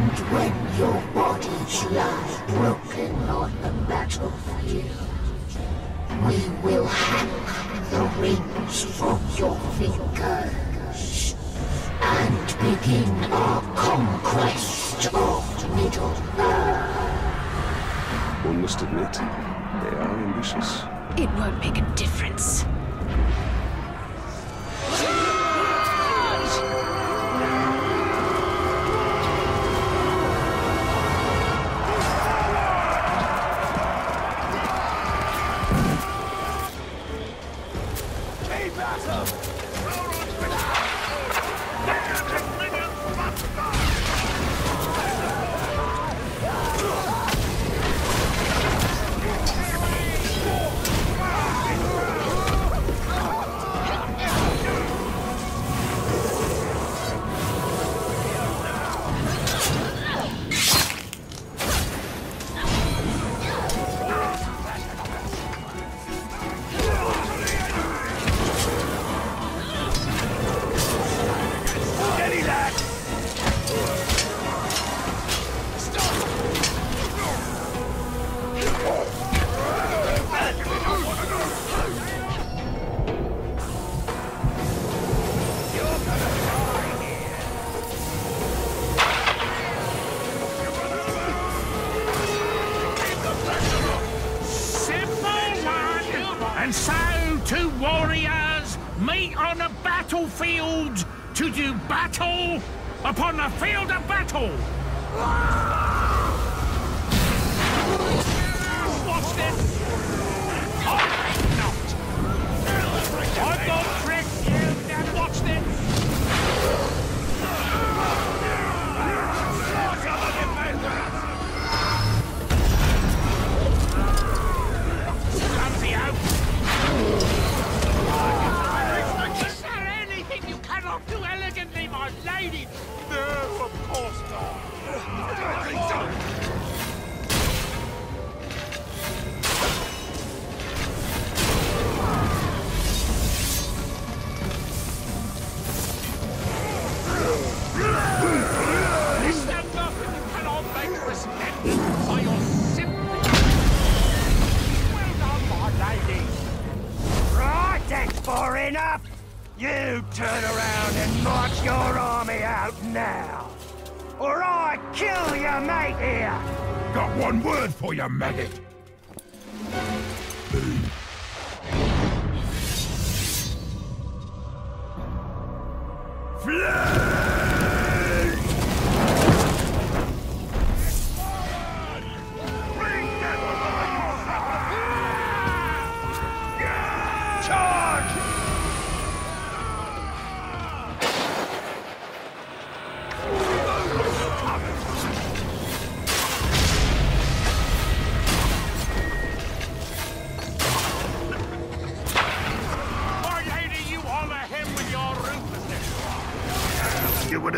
And when your bodies lie broken on the battlefield, we will hang the rings from your fingers and begin our conquest of Middle-earth. One must admit, they are ambitious. It won't make a difference. Upon the field of battle. Turn around and march your army out now. Or I kill your mate here. Got one word for you, maggot. Charge!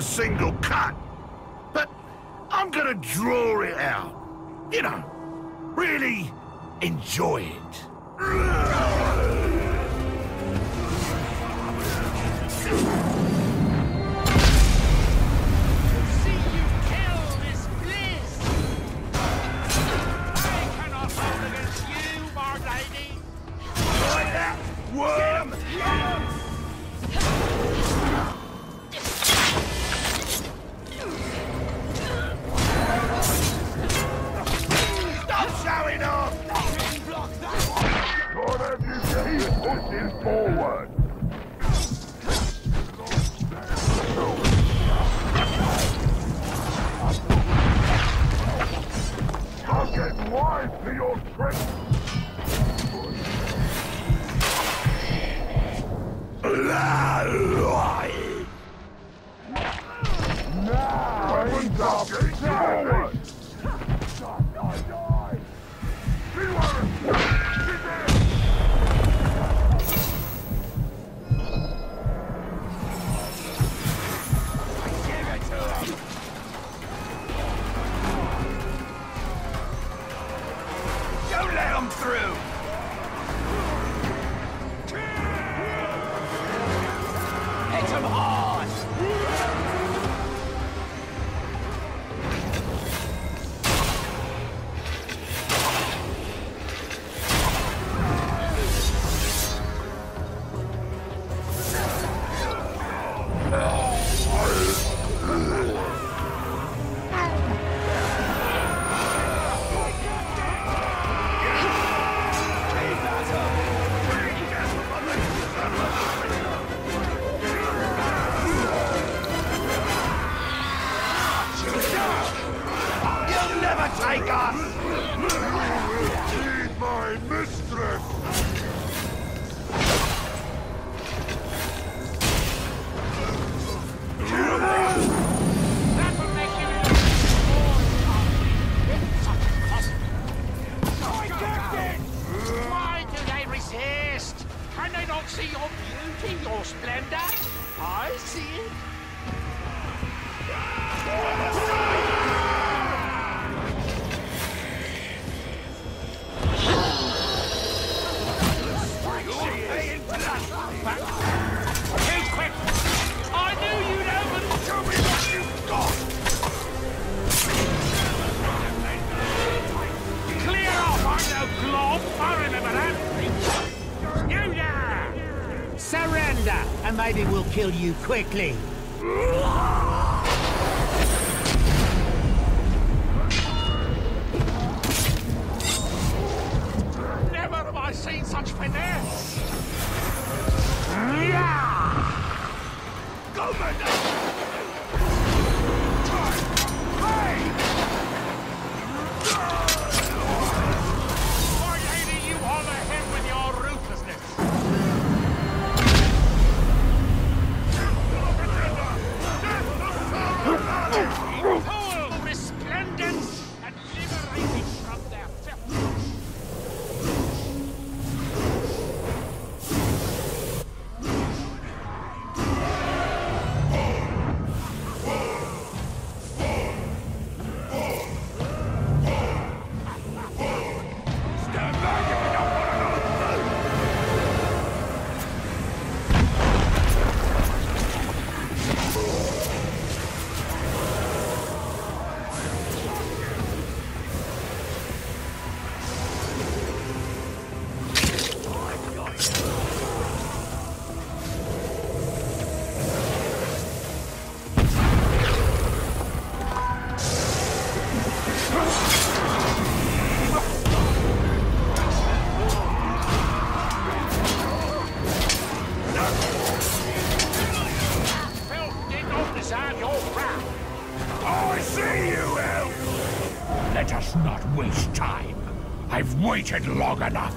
A single cut. But I'm gonna draw it out. You know, really enjoy it. forward. quickly. Never have I seen such finesse! Yeah! Go, Madame! Let us not waste time. I've waited long enough.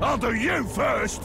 I'll do you first!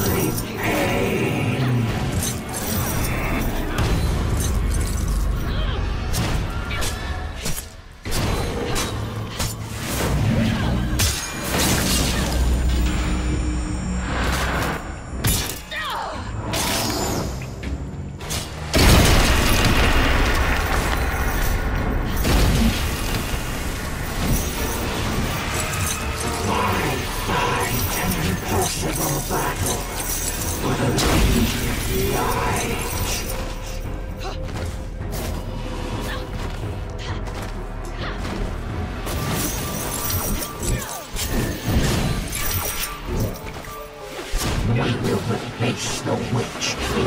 Please. will face the witch king.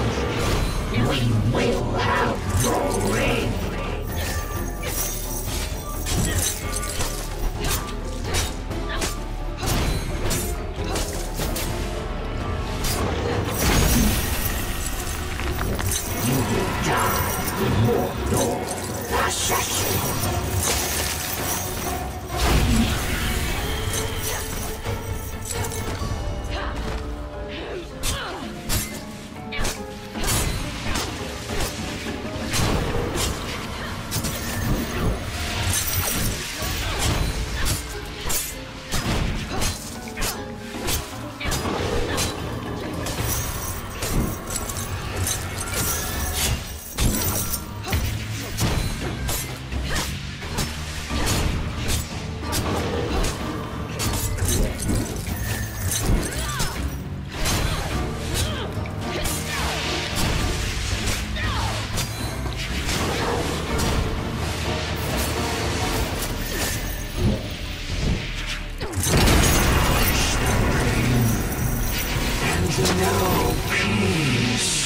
We will have your ring. No peace.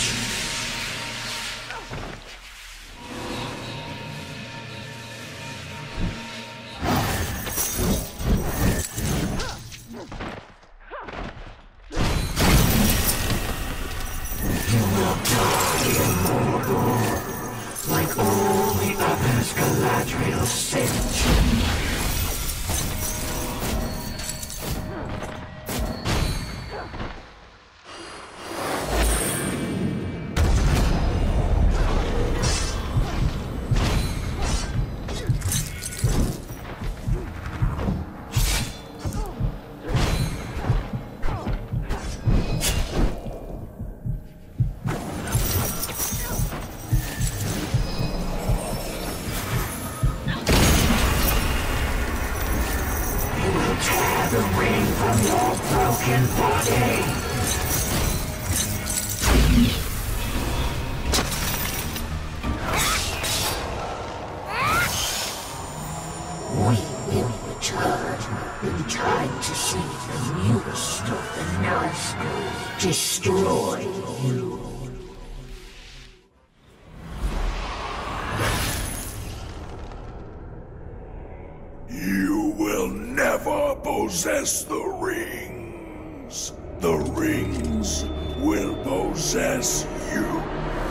Possess the rings. The rings will possess you.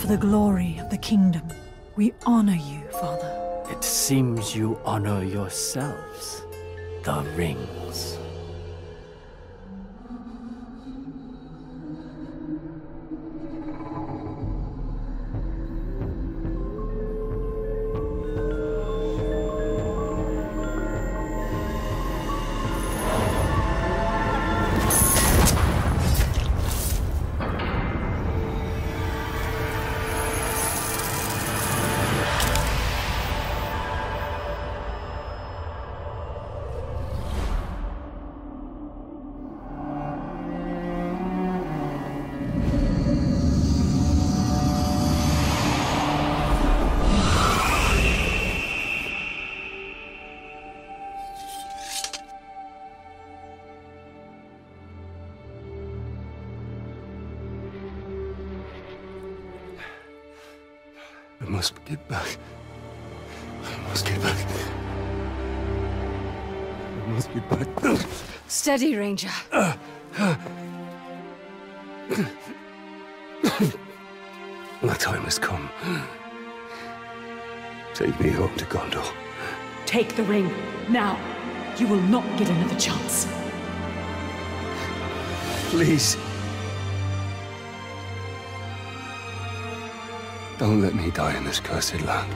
For the glory of the kingdom, we honor you, Father. It seems you honor yourselves, the rings. Steady, Ranger. My time has come. Take me home to Gondor. Take the ring, now. You will not get another chance. Please. Don't let me die in this cursed land.